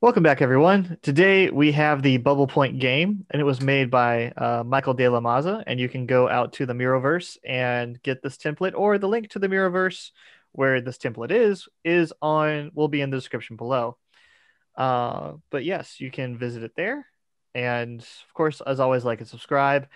Welcome back, everyone. Today we have the Bubble Point game, and it was made by uh, Michael De La Maza. And you can go out to the Miroverse and get this template, or the link to the Miroverse where this template is is on will be in the description below. Uh, but yes, you can visit it there, and of course, as always, like and subscribe.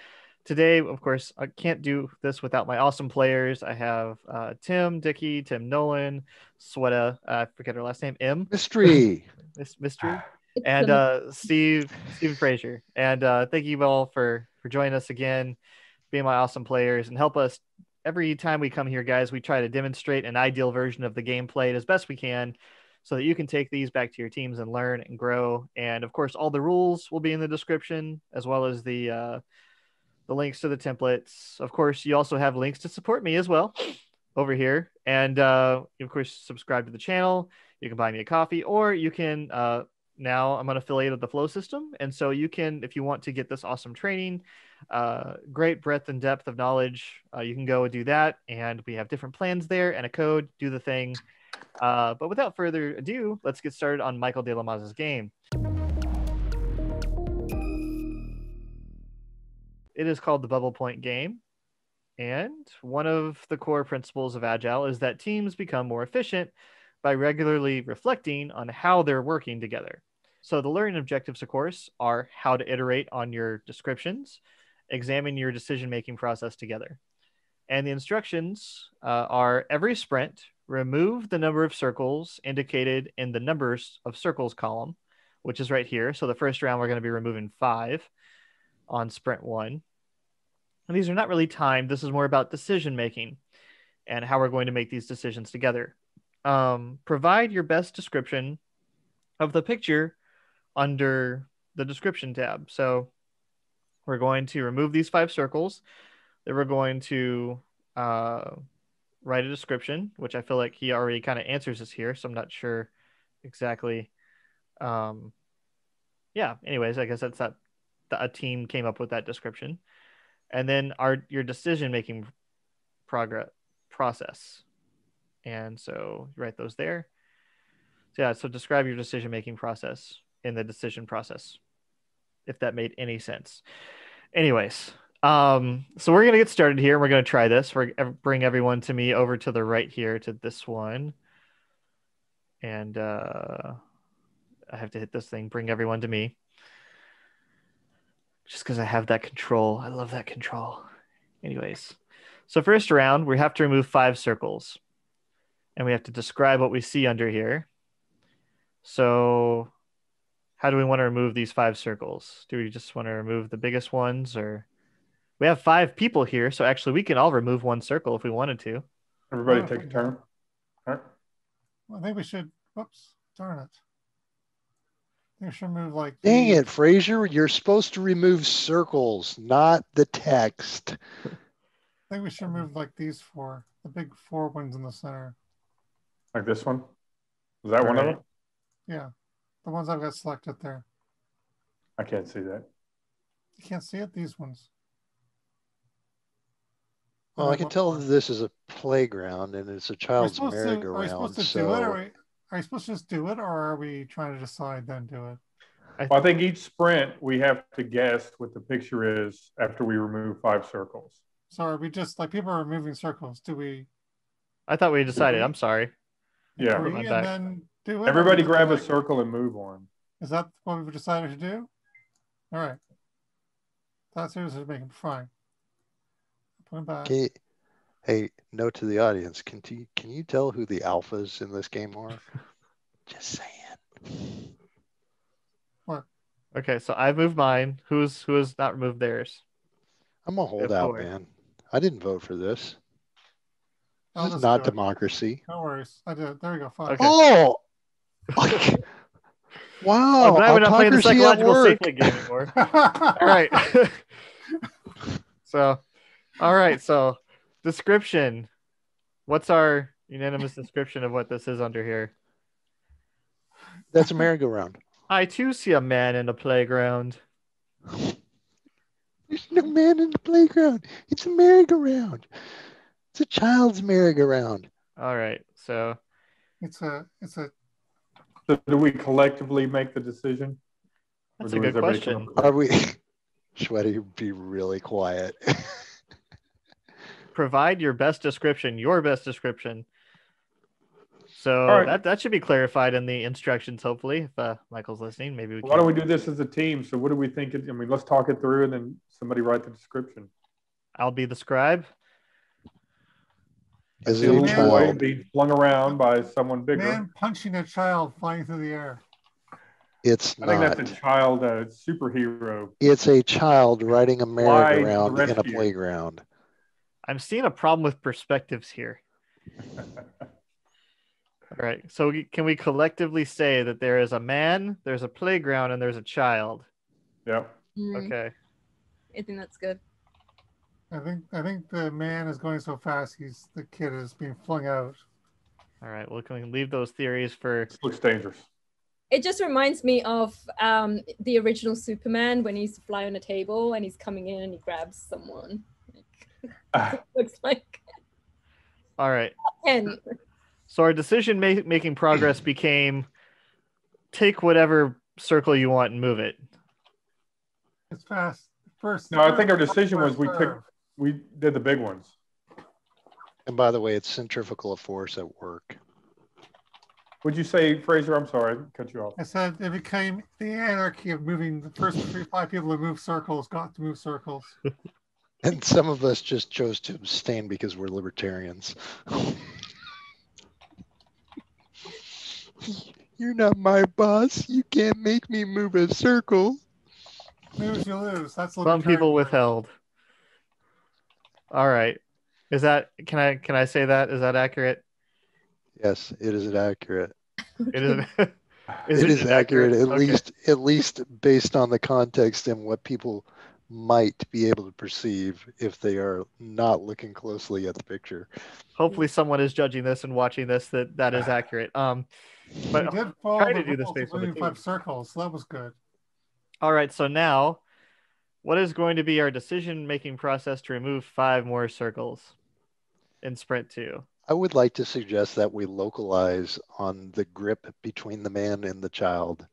Today, of course, I can't do this without my awesome players. I have uh, Tim Dickey, Tim Nolan, Sweta, uh, I forget her last name, M. Mistry. Miss Mystery, and uh, Steve Steve Fraser. And uh, thank you all for for joining us again, being my awesome players, and help us every time we come here, guys. We try to demonstrate an ideal version of the game played as best we can, so that you can take these back to your teams and learn and grow. And of course, all the rules will be in the description as well as the uh, the links to the templates. Of course, you also have links to support me as well over here, and uh, of course, subscribe to the channel. You can buy me a coffee or you can uh, now i'm an affiliate of the flow system. And so you can if you want to get this awesome training uh, great breadth and depth of knowledge uh, you can go and do that. And we have different plans there and a code do the thing. Uh, but without further ado let's get started on michael de la Maza's game it is called the bubble point game and one of the core principles of agile is that teams become more efficient by regularly reflecting on how they're working together. So, the learning objectives, of course, are how to iterate on your descriptions, examine your decision making process together. And the instructions uh, are every sprint, remove the number of circles indicated in the numbers of circles column, which is right here. So, the first round, we're going to be removing five on sprint one. And these are not really timed. This is more about decision making and how we're going to make these decisions together um, provide your best description of the picture under the description tab. So we're going to remove these five circles. Then we're going to uh, write a description, which I feel like he already kind of answers this here. So I'm not sure exactly. Um, yeah. Anyways, I guess that's that. A team came up with that description, and then our your decision making progress process. And so write those there. So yeah, so describe your decision making process in the decision process, if that made any sense. Anyways, um, so we're gonna get started here. We're gonna try this. We're bring everyone to me over to the right here to this one, and uh, I have to hit this thing. Bring everyone to me, just because I have that control. I love that control. Anyways, so first round we have to remove five circles and we have to describe what we see under here. So how do we want to remove these five circles? Do we just want to remove the biggest ones or we have five people here, so actually we can all remove one circle if we wanted to. Everybody oh, take a turn. All right. Well, I think we should whoops, darn it. I think we should remove like Dang the... it, Fraser. You're supposed to remove circles, not the text. I think we should remove like these four, the big four ones in the center. Like this one? Is that one of them? Yeah, the ones I've got selected there. I can't see that. You can't see it. These ones. Well, I can tell that this is a playground and it's a child's merry-go-round. are we supposed to so... do it? Or are, we, you supposed to just do it, or are we trying to decide then do it? I, well, I think each sprint we have to guess what the picture is after we remove five circles. So are we just like people are removing circles? Do we? I thought we decided. I'm sorry. Yeah. and then do it. Everybody grab a circle and move on. Is that what we've decided to do? All right. That's yours is making fine. Put them back. Okay. Hey, note to the audience: Can you can you tell who the alphas in this game are? Just saying. What? Okay, so I moved mine. Who's who has not removed theirs? I'm a holdout, man. I didn't vote for this. Oh, this is not democracy. No worries. I did. There we go. Fine. Okay. Oh. wow. Oh, but I would not play the psychological safety game anymore. all right. so, all right. So, description. What's our unanimous description of what this is under here? That's a merry-go-round. I too see a man in a playground. There's no man in the playground. It's a merry-go-round. It's a child's merry-go-round. All right. So it's a it's a So do we collectively make the decision? That's a good does everybody come question. up with Are we? Sweta, be really quiet. Provide your best description, your best description. So All right. that, that should be clarified in the instructions, hopefully. If uh, Michael's listening, maybe we it? can. Why don't we do this as a team? So what do we think? it- I mean, let's talk it through and then somebody write the description. I'll be the scribe. As See a a little boy child, being flung around by someone bigger. Man punching a child flying through the air. it's I think that's a child uh, superhero. It's a child riding a Fly to merry-go-round in a playground. I'm seeing a problem with perspectives here. All right. So can we collectively say that there is a man, there's a playground, and there's a child? Yeah. Mm, Okay. I think that's good. I think I think the man is going so fast. He's the kid is being flung out. All right. Well, can we leave those theories for? This looks dangerous. It just reminds me of um, the original Superman when he's used to fly on a table and he's coming in and he grabs someone. Looks like All right. And So our decision ma- making progress became take whatever circle you want and move it. It's fast. First. No, I think our decision was we serve. picked, we did the big ones. And by the way, it's centrifugal force at work. Would you say, Fraser? I'm sorry, I cut you off. I said it became the anarchy of moving. The first three, five people who move circles got to move circles. And some of us just chose to abstain because we're libertarians. You're not my boss. You can't make me move a circle. Lose, you lose. That's Some people way. withheld. All right. Is that can I can I say that? Is that accurate? Yes, it is accurate. It is. it is accurate, at Okay. least at least based on the context and what people might be able to perceive if they are not looking closely at the picture. Hopefully, someone is judging this and watching this that that is accurate. Um. But we did follow try the to do this rules based on the five circles. So that was good. all right. So now, what is going to be our decision making process to remove five more circles in Sprint Two? I would like to suggest that we localize on the grip between the man and the child.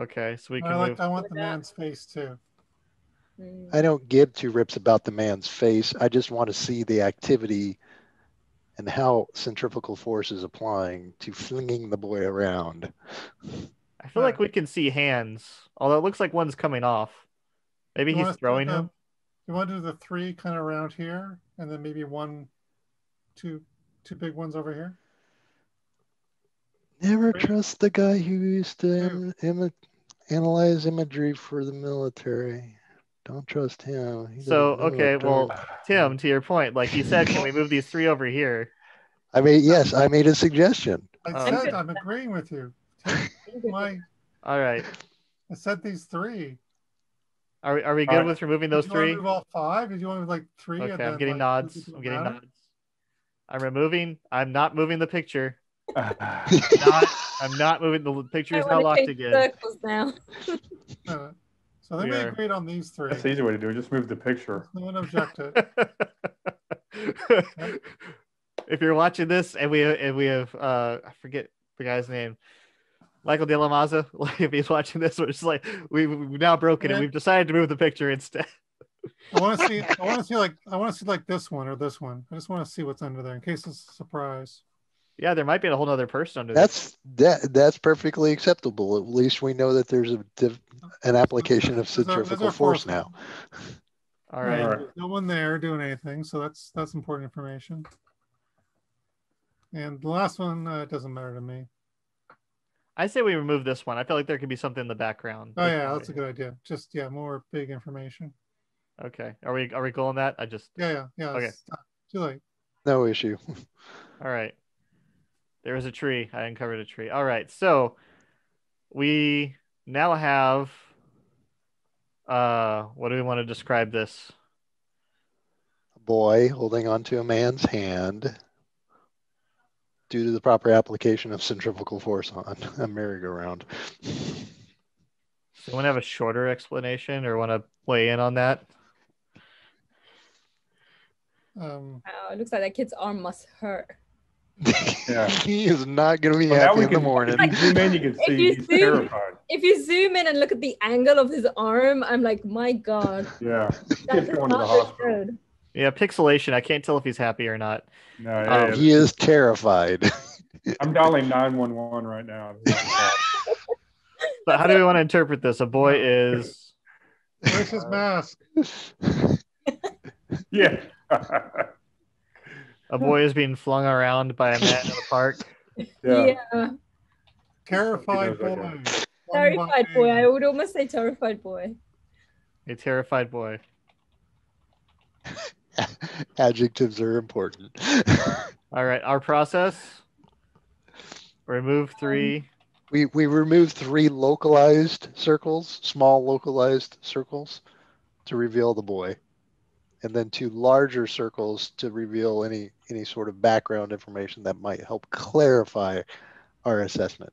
Okay. So we I can like. move. I want the man's face too. Mm. I don't give two rips about the man's face. I just want to see the activity and how centrifugal force is applying to flinging the boy around. I feel like we can see hands, although it looks like one's coming off. Maybe You he's throwing him. You want to do the three kind of around here, and then maybe one, two, two big ones over here. Never trust the guy who used to Yeah. im- im- analyze imagery for the military. Don't trust him. He So, okay, well, Tim, to your point, like you said, can we move these three over here? I mean, yes, I made a suggestion. I Oh. said I'm agreeing with you. My, All right. I said these three. Are we, are we good right. with removing Did those you want to three? Move all five? Did you want to like three? and Okay, I'm getting like, nods. I'm getting down? nods. I'm removing. I'm not moving the picture. Not. I'm not moving the picture. I is now locked again. circles now. Uh, so then We we agreed on these three. That's the easy way to do it. Just move the picture. No one objected. if you're watching this and we and we have uh I forget the guy's name. Michael De La Maza, like if he's watching this, we're just like we we've now broken it. We've decided to move the picture instead. I want to see. I want to see like. I want to see like this one or this one. I just want to see what's under there in case it's a surprise. Yeah, there might be a whole other person under there. That's that. That's perfectly acceptable. At least we know that there's a div, an application of Those are- those centrifugal force now. All right. All right. No one there doing anything, so that's that's important information. And the last one uh, doesn't matter to me. I say we remove this one. I feel like there could be something in the background. Oh yeah, that's a good idea. Just yeah, more big information. Okay. Are we are we cool on that? I just Yeah, yeah, yeah. Okay. it's Too late. No issue. all right. There was a tree. I uncovered a tree. All right. So we now have uh what do we want to describe this? A boy holding onto a man's hand due to the proper application of centrifugal force on a merry-go-round. Do you want to have a shorter explanation or want to weigh in on that? Um, Wow, it looks like that kid's arm must hurt. Yeah. he is not going to be Well, happy we in the morning. If you zoom in, you can If see you he's zoom- terrified. If you zoom in and look at the angle of his arm, I'm like, my God, Yeah. This that kid's does going to the hospital. good. Yeah, pixelation. I can't tell if he's happy or not. No, Oh, yeah, He is terrified. I'm dialing 911 right now. But how do we want to interpret this? A boy is Where's his mask? yeah. A boy is being flung around by a man in the park. yeah. Yeah. Terrified boy. that Terrified boy. I would almost say terrified boy. A terrified boy. Adjectives are important. All right, our process. Remove three. we we remove three localized circles, small localized circles, to reveal the boy, and then two larger circles to reveal any any sort of background information that might help clarify our assessment.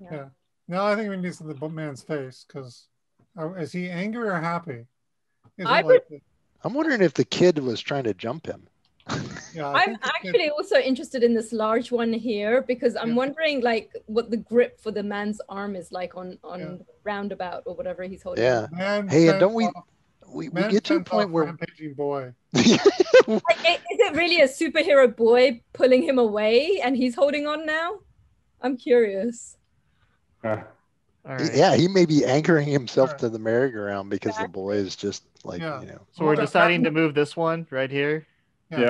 Yeah. Now I think we need to see the man's face because oh, is he angry or happy? Is it I like the- I'm wondering if the kid was trying to jump him. yeah, I I'm think the kid- actually also interested in this large one here because I'm Yeah. wondering like what the grip for the man's arm is like on on Yeah. roundabout or whatever he's holding. Yeah. man Hey, and don't we- off- We, we get to a point off where rampaging boy. Like, i- is it really a superhero boy pulling him away and he's holding on now? I'm curious. Uh, All right. yeah, he may be anchoring himself Right. to the merry-go-round because the boy is just like Yeah. you know. So we're deciding to move this one right here. yeah. Yeah,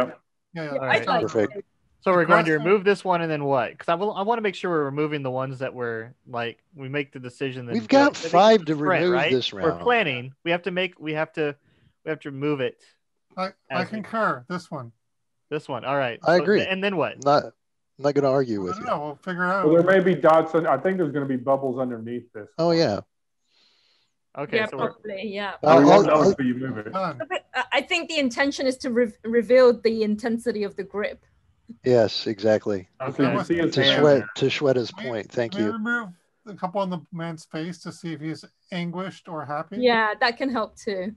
yeah. Yeah, All I'd right. Perfect. To. So we're going to remove this one and then what? Because I, will, I want to make sure we're removing the ones that were like we make the decision. Then We've got it. I think five it's to a sprint, remove right? this We're planning. We have to make. We have to. We have to remove it. I, I As we- concur. This one. This one. All right. I So- agree. And then what? Not not going to argue I with don't you. know. We'll figure it out. Well, there may be dots. On, I think there's going to be bubbles underneath this. Oh yeah. Okay. yeah, so probably. Yeah. So we I'll- won't I'll- know until you move it. Done. But I- I think the intention is to re- reveal the intensity of the grip. Yes, exactly. So okay. can see his To hand Shwed to Shweta's Can we- point. Thank Can we you. remove a couple on the man's face to see if he's anguished or happy? Yeah, that can help too.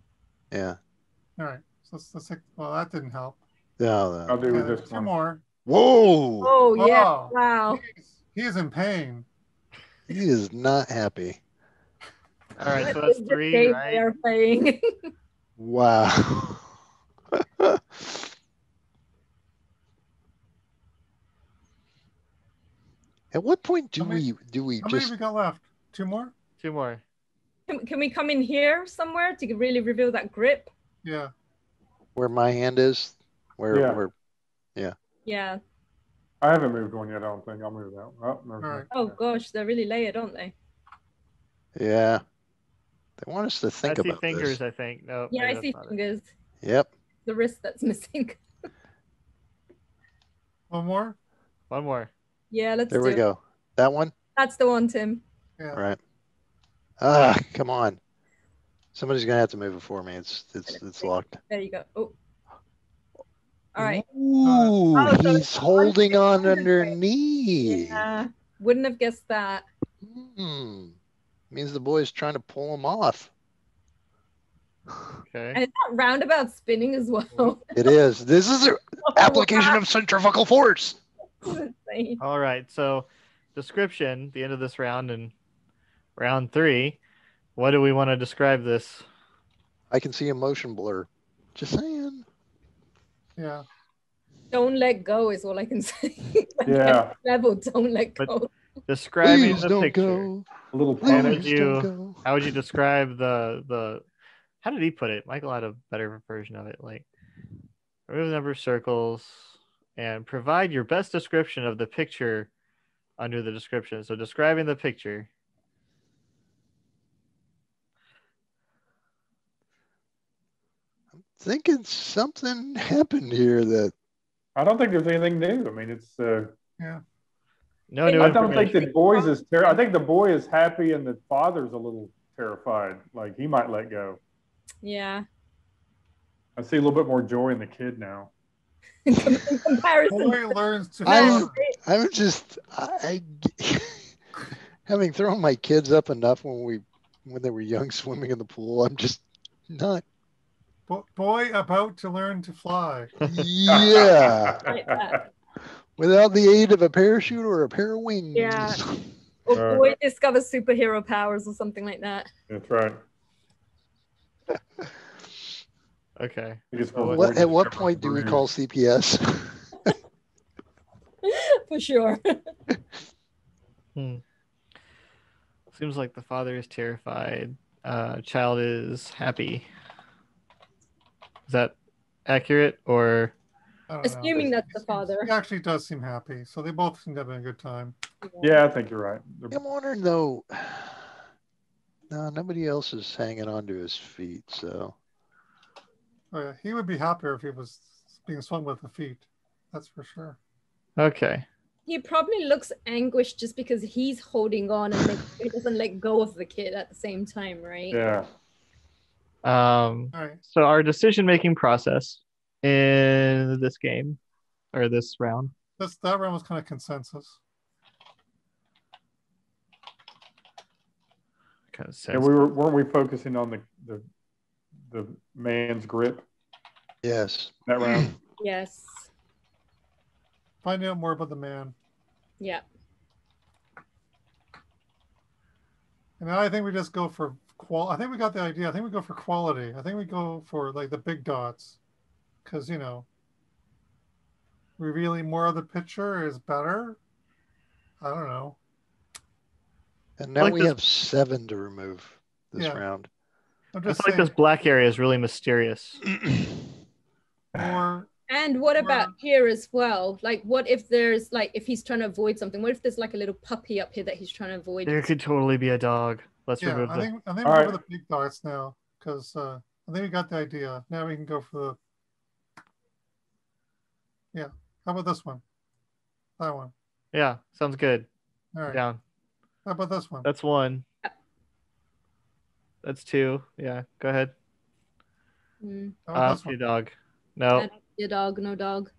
Yeah. All right. So let's, let's take, well, that didn't help. No, I'll do Okay, uh, this two one. more. Whoa! Oh yeah! Oh. Wow. He's, he is in pain. He is not happy. all right. So that's three, right? They are playing. Wow. At what point do many- we do we How many just have we got left? Two more? Two more. can, can we come in here somewhere to really reveal that grip? Yeah. where my hand is? Where Yeah. where Yeah. Yeah. I haven't moved one yet. I don't think I'll move that. one. Oh, right. Oh gosh, they're really layered, aren't they? yeah. They want us to think I see fingers. this. I think. No. Yeah, I see that's not it. fingers. Yep. The wrist that's missing. One more? One more. Yeah, let's There do we it. go. That one? That's the one, Tim. Yeah. All right. Ah, come on. Somebody's gonna have to move it for me. It's it's it's locked. There you go. Oh. All right. Ooh, Oh, he's it's holding on underneath. underneath. Yeah. Wouldn't have guessed that. Hmm. Means the boy's trying to pull him off. Okay. And it's that roundabout spinning as well. It is. This is an application of centrifugal force. Insane. All right. So, description. The end of this round and round three. What do we want to describe this? I can see a motion blur. Just saying. Yeah. Don't let go is all I can say. Like, Yeah. Level, don't let go. But- go. Describing Please the don't picture. go. A little Please How panic. did you- don't go. How would you describe the the? How did he put it? Michael had a better version of it. Like, remove the number of circles and provide your best description of the picture under the description. So, describing the picture. I'm thinking something happened here that I don't think there's anything new. I mean, it's. Uh, yeah. No new I don't think the boys is. Ter- I think the boy is happy, and the father's a little terrified. Like he might let go. Yeah. I see a little bit more joy in the kid now. In comparison. Boy learns to I'm- fly. I'm just I, I having thrown my kids up enough when we when they were young swimming in the pool. I'm just not. Bo- Boy about to learn to fly. Yeah. Like. Without the aid of a parachute or a pair of wings. Yeah. Or Right. boy discovers superhero powers or something like that. That's right. Okay. I think it's Well, more What, at what point do we call CPS? For sure. Seems like the father is terrified. Uh, child is happy. Is that accurate or? I know. Assuming that's the father. He actually does seem happy. So they both seem to have a good time. Yeah, I think you're right. I'm wondering though. No, nobody else is hanging on to his feet, so Oh yeah, he would be happier if he was being swung with the feet. That's for sure. Okay. He probably looks anguished just because he's holding on and like, he doesn't let go of the kid at the same time, right? Yeah. Um, All right. so our decision making process in this game or this round. This that round was kind of consensus. Kind of And we were weren't we focusing on the the the man's grip yes. that round? Yes. Find out more about the man. Yeah. And now I think we just go for qual. I think we got the idea. I think we go for quality. I think we go for like the big dots, because you know, revealing more of the picture is better. I don't know. And now like we this- have seven to remove this Yeah. round. I'm I feel just like this black area is really mysterious. more. And what about here as well? Like, what if there's like, if he's trying to avoid something? What if there's like a little puppy up here that he's trying to avoid? There could totally be a dog. Let's Yeah, remove I the. think I think All we right. go the big dots now, because uh, I think we got the idea. Now we can go for the. Yeah. How about this one? That one. Yeah, sounds good. All right. Down. How about this one? That's one. That's two. Yeah, go ahead. Mm, How Uh, your dog. No, your dog, no dog.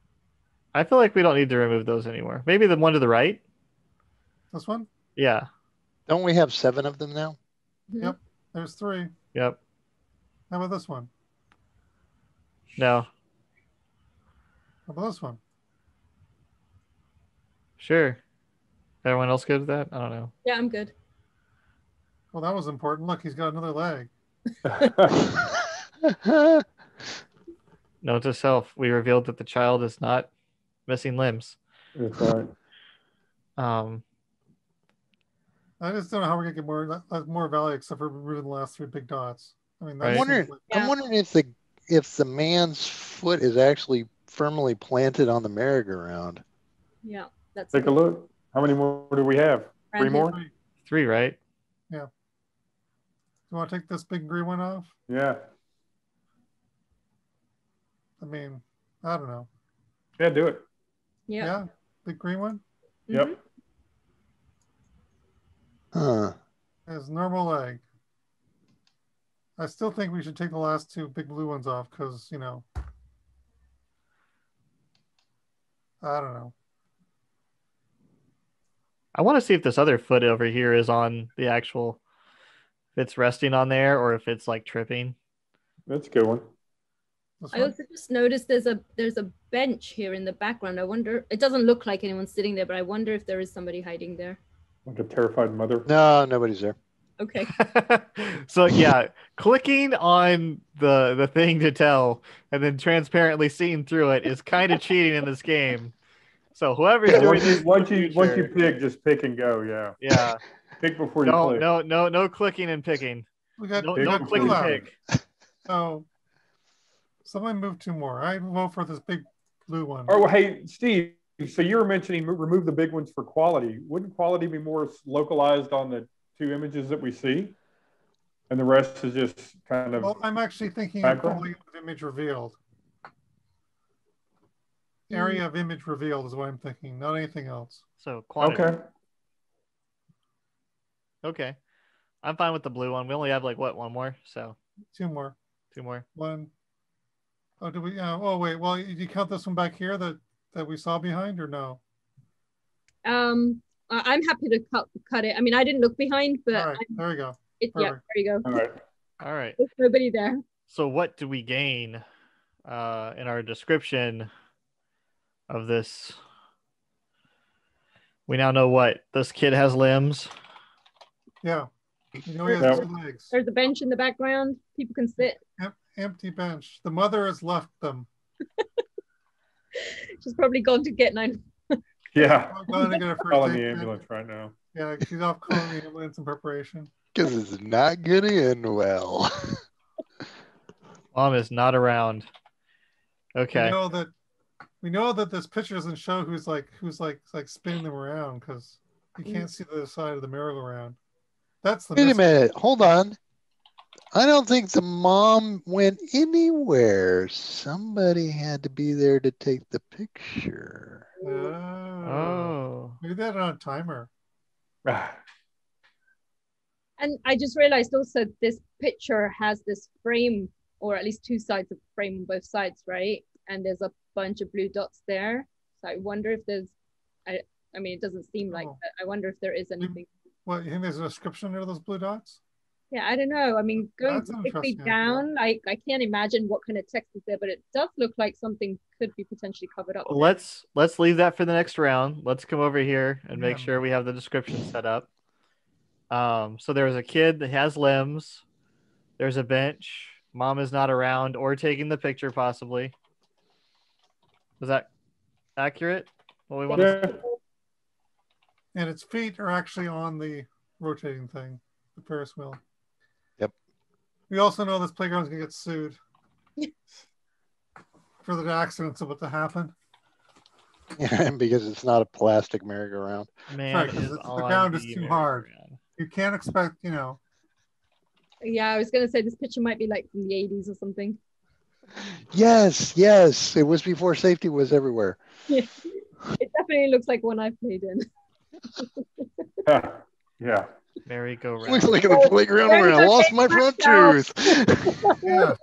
I feel like we don't need to remove those anymore. Maybe the one to the right. This one? Yeah. Don't we have seven of them now? Mhm. Yep. There's three. Yep. How about this one? No. How about this one? Sure. Everyone else good with that? I don't know. Yeah, I'm good. Well, that was important. Look, he's got another leg. Note to self: We revealed that the child is not missing limbs. That's right. Um, I just don't know how we're gonna get more uh, more value except for removing the last three big dots. I mean, that Right. I'm wondering. like- I'm wondering if the if the man's foot is actually firmly planted on the merry-go-round. Yeah, that's Take a look. How many more do we have? Three more? three, right? Do you want to take this big green one off? Yeah. I mean, I don't know. Yeah, do it. Yeah. Yeah, big green one Yep. Mhm. Huh. has normal leg. I still think we should take the last two big blue ones off because you know. I don't know. I want to see if this other foot over here is on the actual. If it's resting on there, or if it's like tripping. That's a good one. I also just noticed there's a there's a bench here in the background. I wonder. It doesn't look like anyone's sitting there, but I wonder if there is somebody hiding there. Like a terrified mother. No, nobody's there. Okay. so yeah, clicking on the the thing to tell and then transparently seeing through it is kind of cheating in this game. So whoever's Yeah, doing once this, you once you once you pick, just pick and go. Yeah. yeah, Pick before you no, click. no, no, no clicking and picking. we got, No, we no got click and pick. So someone move two more. I vote for this big blue one. Oh, hey, Steve. So you were mentioning remove the big ones for quality. Wouldn't quality be more localized on the two images that we see, and the rest is just kind of Well, I'm actually thinking of Background? quality of image revealed. Hmm. Area of image revealed is what I'm thinking, not anything else. So quantity. okay? Okay. I'm fine with the blue one. We only have like what one more, so Two more. two more. One. Oh, do we? Uh, oh, wait. Well, did you count this one back here that that we saw behind, or no? Um, I- I'm happy to cut cut it. I mean, I didn't look behind, but All right, I, there we go. it, yeah, there perfect. you go. All right. All right. There's nobody there. So what do we gain uh, in our description of this We now know what this kid has limbs. Yeah. You know, has two legs. There's a bench in the background. People can sit. Em- empty bench. The mother has left them. She's probably gone to get nine. Yeah. I'm going to get a first Calling the kit. ambulance right now. Yeah, she's off calling the ambulance in preparation. Because it's not gonna end well. Mom is not around. Okay. We know that we know that this picture doesn't show who's like who's like like spinning them around because you can't mm. see the other side of the merry-go-round. That's the Wait a minute, hold on. I don't think the mom went anywhere. Somebody had to be there to take the picture. Oh. Oh. Maybe they had it on a timer. And I just realized also this picture has this frame, or at least two sides of the frame on both sides, right? And there's a bunch of blue dots there. So I wonder if there's, I, I mean, it doesn't seem like, Oh. but I wonder if there is anything. What you think there's a description under those blue dots? Yeah, I don't know. I mean, going That's an quickly interesting idea. down, like I can't imagine what kind of text is there, but it does look like something could be potentially covered up. Let's let's leave that for the next round. Let's come over here and make Yeah. sure we have the description set up. Um, so there's a kid that has limbs. There's a bench. Mom is not around or taking the picture, possibly. Is that accurate? What we want to Yeah. And its feet are actually on the rotating thing, the Ferris wheel. Yep. We also know this playground's gonna get sued for the accidents about to happen. Yeah, because it's not a plastic merry-go-round. man. Right, 'cause is it's- the ground is too hard. You can't expect, you know, Yeah, I was gonna say this picture might be like from the 80s or something. Yes, yes. It was before safety was everywhere. It definitely looks like one I've played in. Yeah. Yeah. Merry-go-round. Looks like in the playground where I lost my front tooth. yeah.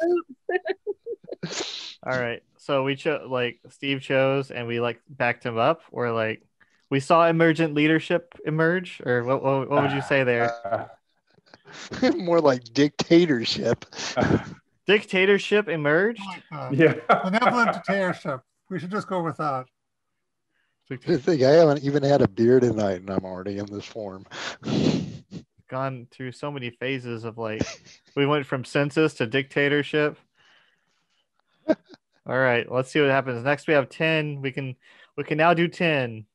All right. So we chose like Steve chose and we like backed him up or like we saw emergent leadership emerge or what what, what would you say there? Uh, More like dictatorship. Dictatorship emerged? Like yeah. Benevolent dictatorship. We should just go with that. I think I haven't even had a beer tonight and I'm already in this form. Gone through so many phases of like we went from census to dictatorship. All right, let's see what happens. Next we have 10. We can we can now do 10.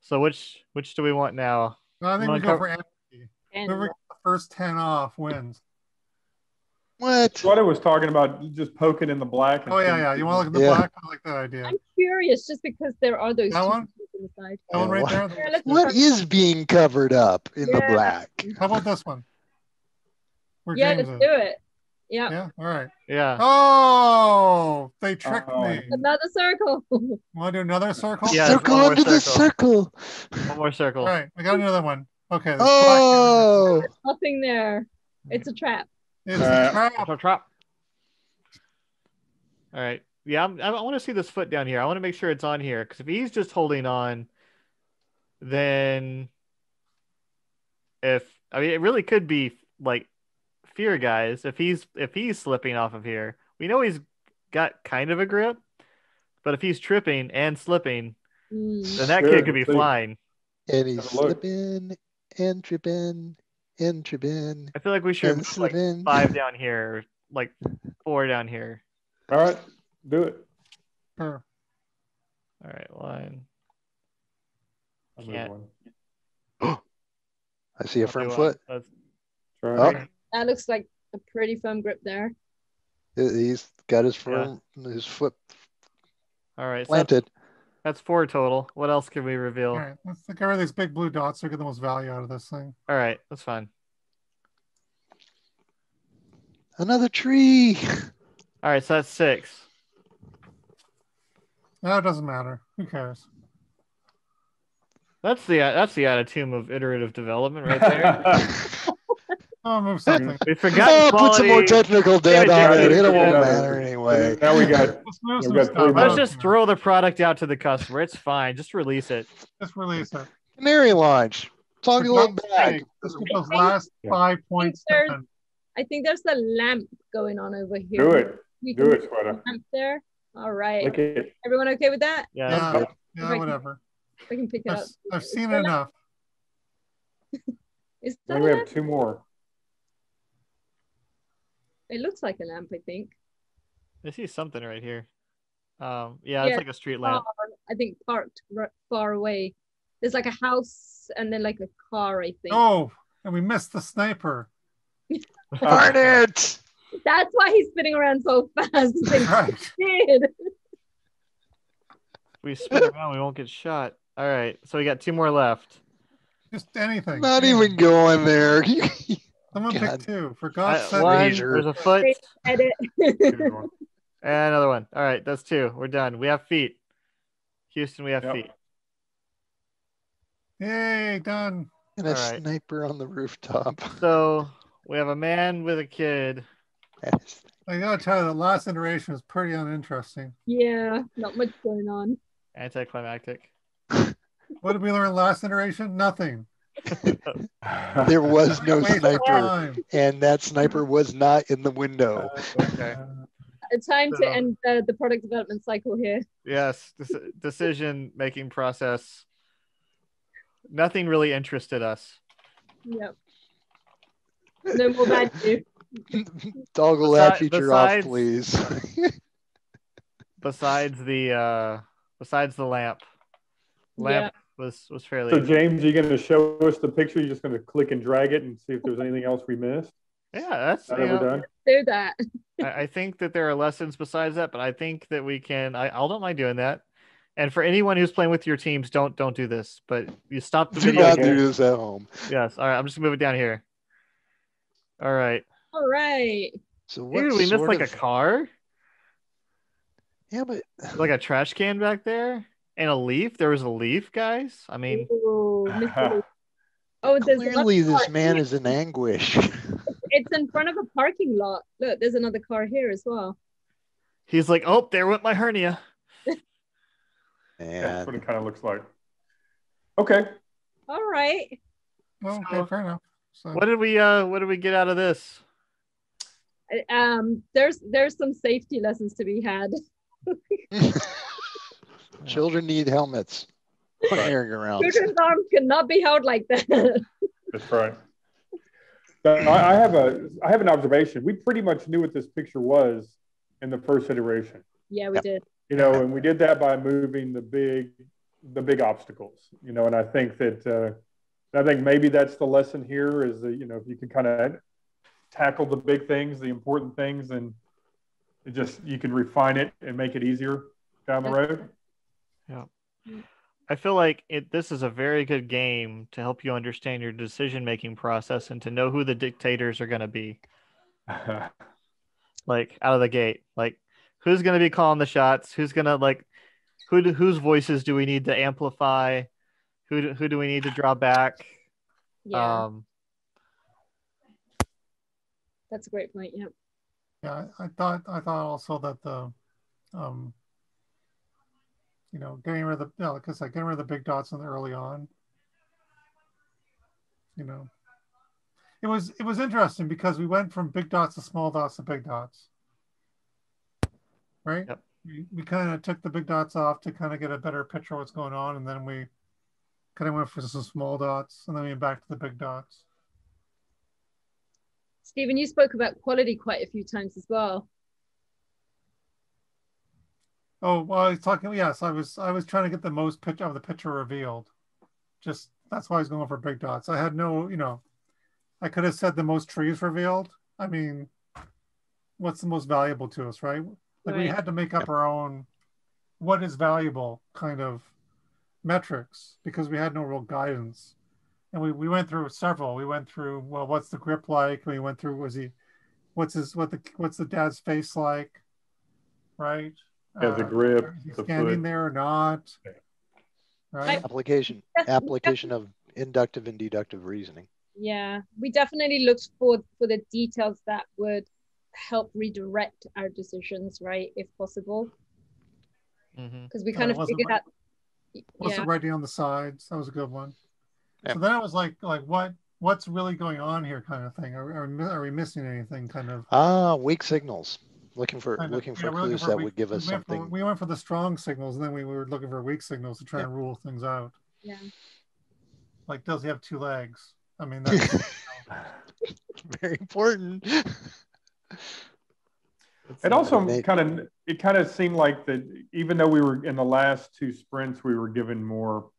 So which which do we want now? No, I think we on, go cover- for empty. Whoever gets the first 10 off wins. What? What I was talking about, just poking in the black. and Oh, yeah, yeah. You want to look at the Yeah. black? I like that idea. I'm curious just because there are those That two one? pictures on the side. That one right Yeah, there. Yeah, let's What is being covered up in the black? How about this one? Where yeah, James let's is. do it. Yeah. Yeah, all right. Yeah. Oh, they oh, tricked Uh-oh. me. Another circle. Want to do another circle? Yeah, circle one more under the circle. circle. One more circle. All right, I got another one. Okay. Oh. there's Oh, Nothing there. It's a trap. Black. It's Uh, a trap. Trap, trap. All right. Yeah, I'm, I want to see this foot down here. I want to make sure it's on here because if he's just holding on, then if I mean it really could be like fear guys. If he's if he's slipping off of here, we know he's got kind of a grip, but if he's tripping and slipping, then that Sure, kid could be see. flying. and he's Have a look. slipping and tripping and tripping I feel like we should and put like slipping. five down here, like four down here. All right. Do it. Sure. All right, line. I'll move one. I see a I'll firm foot. one. Oh. That looks like a pretty firm grip there. He's got his firm, his foot All right, so that's, four total. What else can we reveal? All right, let's get rid of these big blue dots so we get the most value out of this thing. All right, that's fine. Another tree. All right, so that's six. No, it doesn't matter. Who cares? That's the that's the attitude of iterative development right there. Oh, move something. we forgot Oh, put some more technical debt Damn on it, it. It Jared. won't Yeah. matter anyway. now we got. Let's move some we got stuff. Let's just throw the product out to the customer. It's fine. Just release it. Just release it. Canary launch. Talk a For little God's back. sake, Let's last Yeah. five points there's- done. I think there's a lamp going on over here. Do it. We Do it, put Sweta. a Lamp there. All right. Look at it. Everyone okay with that? Yeah. Yeah, good. yeah, whatever. I can pick it I've, up. I've seen enough. Is that think we have two more. It looks like a lamp, I think. I see something right here. Um, yeah, Yeah. it's like a street lamp. Car, I think parked r- far away. There's like a house and then like a car, I think. Oh, and we missed the sniper. Darn it! That's why he's spinning around so fast. Like, Right. We spin around, we won't get shot. All right, so we got two more left. Just anything. Not even going there. Someone God. pick two. For God's sake. one, Razor. there's a foot, Edit. And another one. All right, that's two. We're done. We have feet. Houston, we have Yep. feet. Yay, done. and a All right. sniper on the rooftop. So we have a man with a kid. I gotta tell you, the last iteration was pretty uninteresting. yeah, not much going on. Anticlimactic. What did we learn last iteration? Nothing. there was no sniper, and that sniper was not in the window. Okay. It's time So- to end the, the product development cycle here. Yes, dec- decision making process. Nothing really interested us. Yep. No more value. Toggle that Besi- feature besides- off, please. Besides the uh besides the lamp. Lamp was was fairly So James, are you going to show us the picture? You're just going to click and drag it and see if there's anything else we missed. Yeah, that's That you ever know, done? Do that. I, I think that there are lessons besides that, but I think that we can. I, I don't mind doing that. And for anyone who's playing with your teams, don't don't do this. But you stop the Do video. not again. do this at home. Yes. All right. I'm just gonna move it down here. All right. All right. So what? Dude, we missed sort like of- a car, Yeah, but like a trash can back there, and a leaf. There was a leaf, guys. I mean, Ooh, Oh, there's another clearly this car. man is in anguish. It's in front of a parking lot. Look, there's another car here as well. he's like, oh, there went my hernia. That's what it kind of looks like. Okay. All right. Well, So- okay, fair enough. So, What did we uh What did we get out of this? Um, there's there's some safety lessons to be had. Children need helmets. Carrying around. Children's arms cannot be held like that. That's right. But I, I have a I have an observation. We pretty much knew what this picture was in the first iteration. yeah, we did. You know, and we did that by moving the big the big obstacles. You know, and I think that uh, I think maybe that's the lesson here is that you know if you can kind of tackle the big things, the important things, and it just you can refine it and make it easier down the road. I feel like it. This is a very good game to help you understand your decision making process and to know who the dictators are going to be. Like out of the gate, like who's going to be calling the shots? Who's going to like who? Do, whose voices do we need to amplify? Who do, who do we need to draw back? Yeah, Um, that's a great point. Yeah. yeah, I I thought I thought also that the, um, you know, getting rid of the, you know, like I said, getting rid of the big dots in the early on. You know, it was it was interesting because we went from big dots to small dots to big dots. Right. Yep. We, we kind of took the big dots off to kind of get a better picture of what's going on, and then we kind of went for some small dots, and then we went back to the big dots. Stephen, you spoke about quality quite a few times as well. Oh well, I was talking. Yes, I was. I was trying to get the most pitch of the picture revealed. Just that's why I was going for big dots. I had no, you know, I could have said the most trees revealed. I mean, what's the most valuable to us, right? Like we had to make up our own what is valuable kind of metrics because we had no real guidance. And we, we went through several. We went through well, what's the grip like? We went through was he, what's his what the what's the dad's face like, right? Yeah, the Uh, grip, is he the standing foot. there or not? Right? application application of inductive and deductive reasoning. Yeah, we definitely looked for for the details that would help redirect our decisions, right, if possible, mhm. because we Oh, kind it of figured right. out. What's Yeah, the writing on the sides? That was a good one. Yeah. So then I was like, like what what's really going on here, kind of thing. Are, are, we- are we missing anything? Kind of. Ah, weak signals. Looking for Kind of- looking for yeah, we're looking clues for that weak- would give we us for- something. we went for the strong signals, and then we were looking for weak signals to try Yeah. and rule things out. Yeah. Like, does he have two legs? I mean, that's, Very important. It also kind of it kind of seemed like that even though we were in the last two sprints, we were given more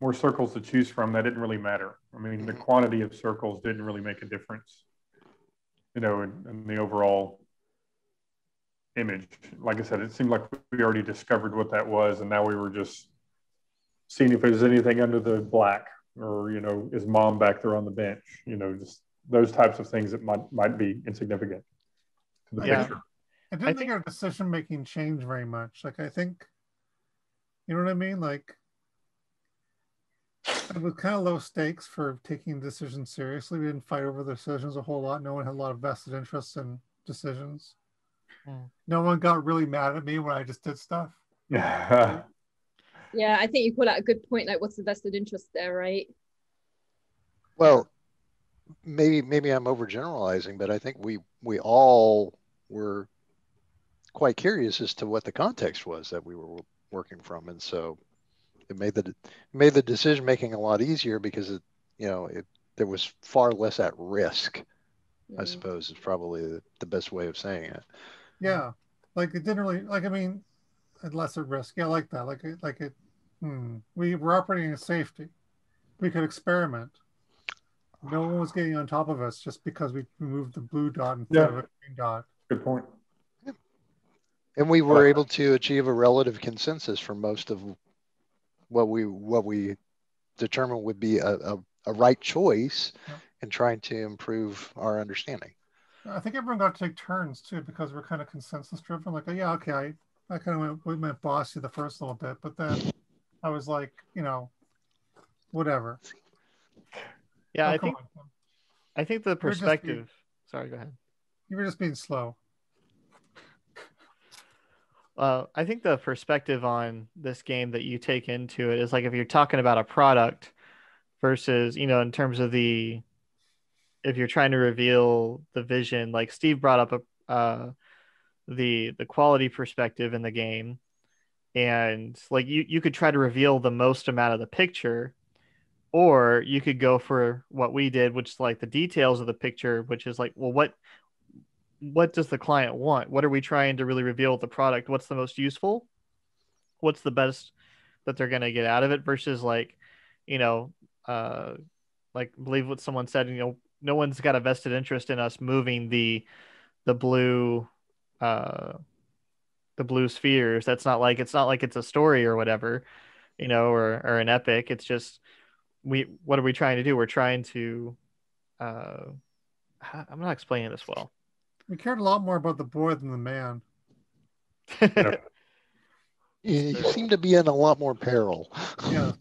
more circles to choose from. That didn't really matter. I mean, the Mhm. quantity of circles didn't really make a difference. You know, in, in the overall image. Like I said, it seemed like we already discovered what that was, and now we were just seeing if there's anything under the black, or you know, is mom back there on the bench? You know, just those types of things that might might be insignificant to the Yeah. picture. I didn't I think, think- our decision making changed very much. Like, I think, you know what I mean? Like, it was kind of low stakes for taking decisions seriously. We didn't fight over the decisions a whole lot. No one had a lot of vested interests in decisions. Hmm. No one got really mad at me when I just did stuff. Yeah. Yeah, I think you call that a good point. Like, what's the vested interest there, right? Well, maybe maybe I'm overgeneralizing, but I think we we all were quite curious as to what the context was that we were working from, and so it made the it made the decision making a lot easier because it you know it there was far less at risk. I Mm. suppose is probably the, the best way of saying it. Yeah, like it didn't really like. I mean, at lesser risk. Yeah, I like that. Like it, like it. Hmm. We were operating in safety. We could experiment. No one was getting on top of us just because we moved the blue dot instead Yeah. of a green dot. Good point. And we were able to achieve a relative consensus for most of what we what we determined would be a, a, a right choice Yeah. in trying to improve our understanding. I think everyone got to take turns too because we're kind of consensus driven. Like, oh, yeah, okay, I, I kind of went, we went bossy the first little bit, but then I was like, you know, whatever. Yeah, Oh, I think on, I think the just being- perspective. Sorry, go ahead. you were just being slow. Uh, I think the perspective on this game that you take into it is like if you're talking about a product versus, you know, in terms of the, if you're trying to reveal the vision, like Steve brought up a, uh, the the quality perspective in the game, and like you you could try to reveal the most amount of the picture, or you could go for what we did, which is like the details of the picture, which is like, well, what what does the client want? What are we trying to really reveal with the product? What's the most useful? What's the best that they're going to get out of it versus like, you know, uh, like believe what someone said, you know, no one's got a vested interest in us moving the, the blue, uh, the blue spheres. That's not like, it's not like it's a story or whatever, you know, or, or an epic. It's just, we, what are we trying to do? We're trying to, uh, I'm not explaining this well. We cared a lot more about the boy than the man. Yeah. You, you seem to be in a lot more peril. Yeah.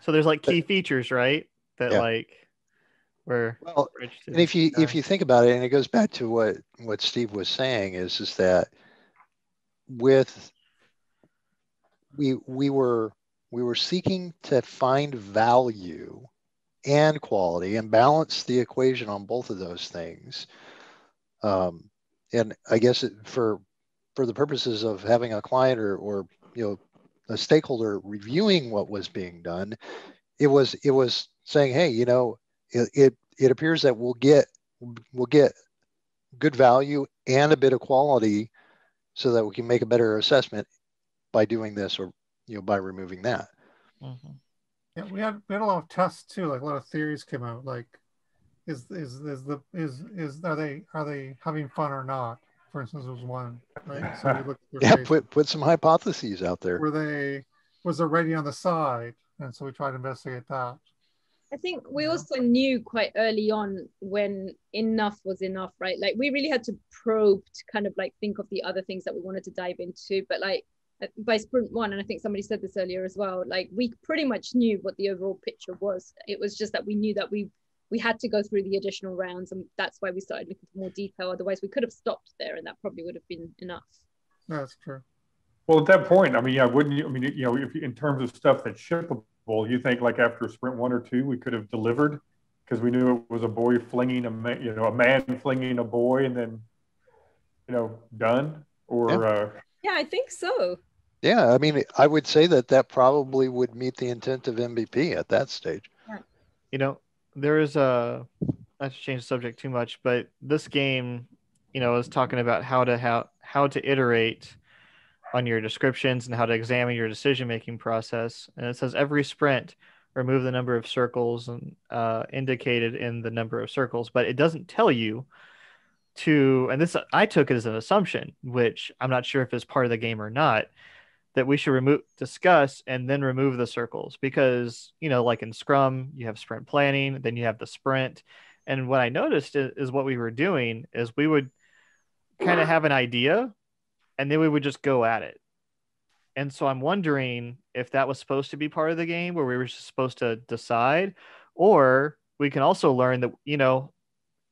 So there's like key features, right? That Yeah. like we're, Well, and if you in. if you think about it, and it goes back to what what Steve was saying, is is that with we we were we were seeking to find value and quality and balance the equation on both of those things. Um, and I guess it, for for the purposes of having a client or or you know a stakeholder reviewing what was being done, it was it was saying, hey, you know, it it, it appears that we'll get we'll get good value and a bit of quality so that we can make a better assessment by doing this or you know by removing that Mhm. Yeah, we had we had a lot of tests too. Like a lot of theories came out. Like, is is is the is is are they are they having fun or not? For instance, was one right. So we looked yeah face. put put some hypotheses out there were they was there rating on the side, and so we tried to investigate that. I think we also knew quite early on when enough was enough, right? Like we really had to probe to kind of like think of the other things that we wanted to dive into. But like uh, by sprint one, and I think somebody said this earlier as well, like we pretty much knew what the overall picture was. It was just that we knew that we we had to go through the additional rounds, and that's why we started looking for more detail. Otherwise, we could have stopped there, and that probably would have been enough. That's true. Well, at that point, I mean, yeah, wouldn't you? I mean, you know, if in terms of stuff that's shippable, you think like after sprint one or two, we could have delivered because we knew it was a boy flinging a man, you know, a man flinging a boy, and then you know, done or Yeah. uh, Yeah, I think so. Yeah, I mean, I would say that that probably would meet the intent of MVP at that stage. you know, there is a not to change the subject too much, but this game, you know, is talking about how to how how to iterate on your descriptions and how to examine your decision making process. And it says every sprint remove the number of circles and uh, indicated in the number of circles, but it doesn't tell you to. And this I took it as an assumption, which I'm not sure if it's part of the game or not. That we should remove, discuss, and then remove the circles because you know, like in Scrum, you have sprint planning, then you have the sprint, and what I noticed is, is what we were doing is we would kind of have an idea, and then we would just go at it. And so I'm wondering if that was supposed to be part of the game where we were supposed to decide, or we can also learn that you know,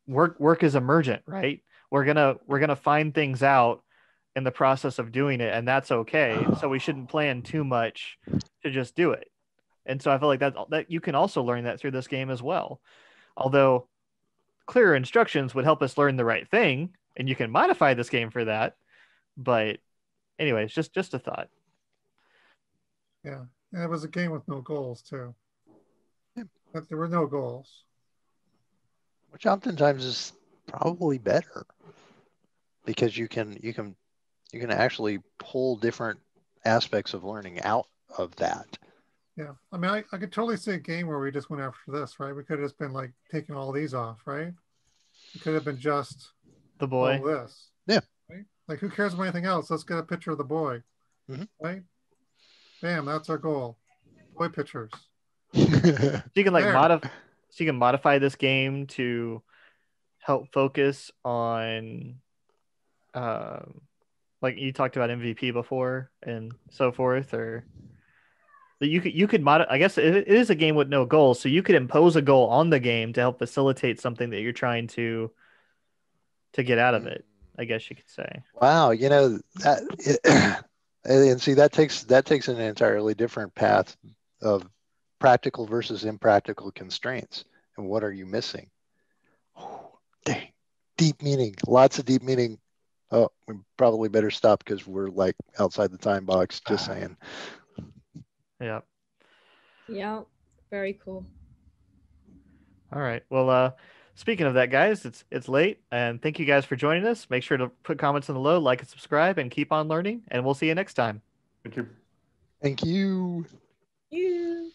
work work is emergent, right? We're gonna we're gonna find things out in the process of doing it, and that's okay. So we shouldn't plan too much to just do it. And so I feel like that that you can also learn that through this game as well. Although clearer instructions would help us learn the right thing, and you can modify this game for that. But anyways, just just a thought. Yeah, and it was a game with no goals too. Yeah. But there were no goals. which oftentimes is probably better because you can you can you can actually pull different aspects of learning out of that Yeah, I mean, I, I could totally see a game where we just went after this, right? We could have just been like taking all these off, right? It could have been just The boy. all this. Yeah. Right? Like, who cares about anything else? Let's get a picture of the boy. Mhm. Right? Bam, that's our goal. Boy pictures. So you can like There. modify so you can modify this game to help focus on um like you talked about MVP before and so forth or that you could you could mod I guess it, it is a game with no goals so you could impose a goal on the game to help facilitate something that you're trying to to get out of it I guess you could say. Wow you know that it, and see that takes that takes an entirely different path of practical versus impractical constraints. And what are you missing? Oh, dang deep meaning lots of deep meaning. Oh we probably better stop because we're like outside the time box just saying. Yeah Yeah, very cool. All right. Well, uh, speaking of that, guys, it's it's late, and thank you guys for joining us. Make sure to put comments in the low, like and subscribe, and keep on learning. And we'll see you next time. thank you. thank you You.